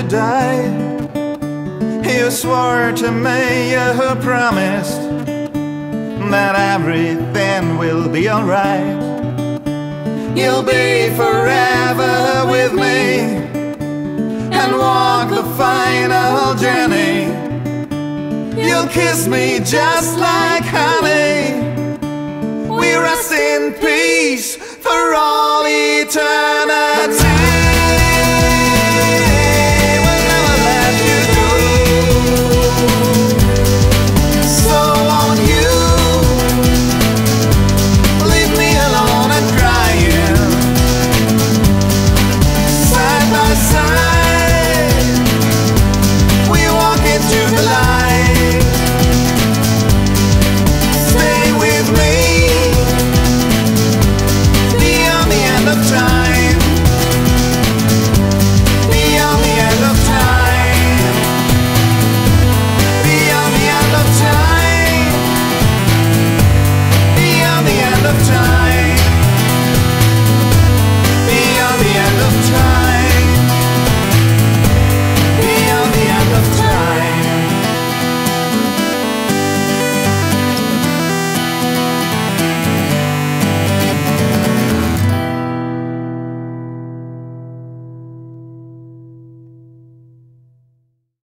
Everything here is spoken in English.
to die. You swore to me, you promised that everything will be alright. You'll be forever with me and walk the final journey. You'll kiss me just like honey. We rest in peace for all eternity.